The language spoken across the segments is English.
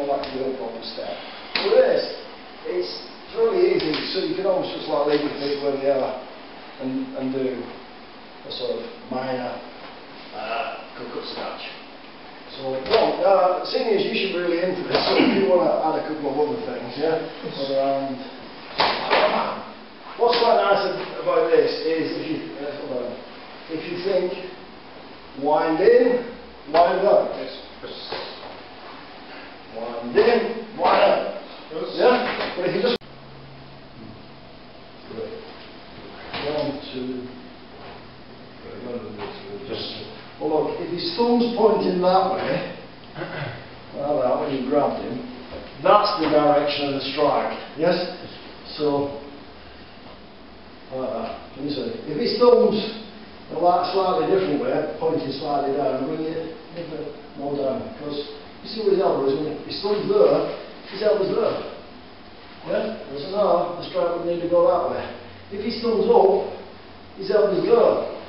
Back to the proper step. With this, it's really easy, so you can almost just like leave feet where they are and, and do a sort of minor uh, cook-up. So, well, uh, seeing as you should be really into this, so if you want to add a couple of other things, yeah, around. What's quite nice about this is if you, uh, if you think wind in, wind out. Wind out. Yeah? But if just. One, two. Just. Well, look, if his thumb's pointing that way, well that, when you grabbed him, that's the direction of the strike. Yes? So, that. Can you see? If his thumb's a slightly different way, pointing slightly down, bring it more down. Because see where his elbow is, when his thumb's there, his elbow's there. Yeah? So now ah, the strike would need to go that way. If his thumb's up, his elbow's there.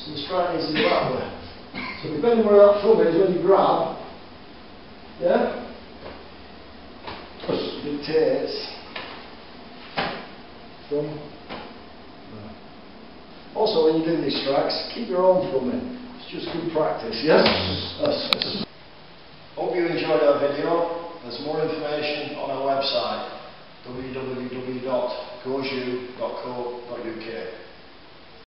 So the strike needs to go that way. So depending where that thumb is when you grab, yeah? Dictates. Thumb. Also when you do these strikes, keep your own thumb in. It's just good practice, yes? website www.goju.co.uk